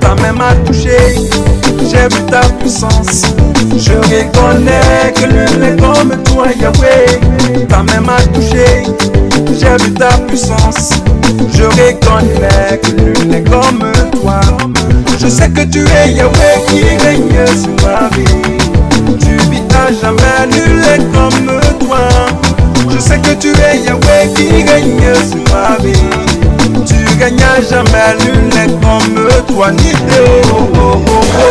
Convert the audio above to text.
ta main m'a touché, j'ai vu ta puissance. Je reconnais que nul n'est comme toi, Yahweh. Ta main m'a touché, j'ai vu ta puissance. Je reconnais que nul n'est comme toi. Je sais que tu es Yahweh qui règne sur ma vie. Tu vis à jamais, nul n'est comme toi. Je sais que tu es Yahweh qui règne sur ma vie. À jamais, nul n'est comme toi, ni de